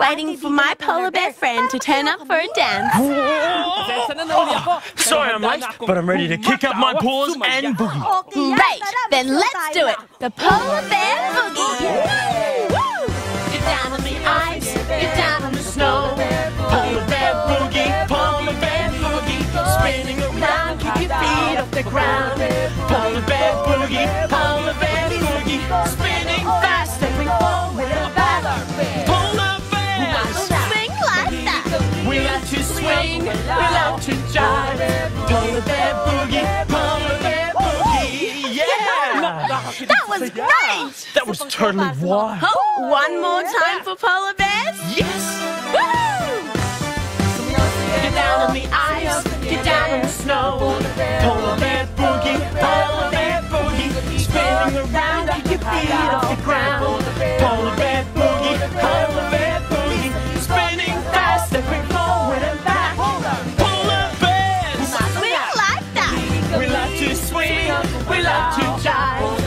just waiting for my polar bear friend to turn up for a dance. Sorry I'm late, but I'm ready to kick up my paws and boogie. Great, then let's do it. The polar bear boogie. Woo! Get down on the ice, get down on the snow. Polar bear boogie, polar bear boogie. Spinning around, keep your feet off the ground. Polar bear boogie, polar swing, we love to jive. Polar bear boogie, polar bear boogie. Yeah! That was great. That was totally wild. Oh, one more time for polar bears. Yes! Woo! Get down on the ice, get down on the snow. Polar bear boogie, polar bear boogie. Spinning around, keep your feet off the ground. swing. We love to jive.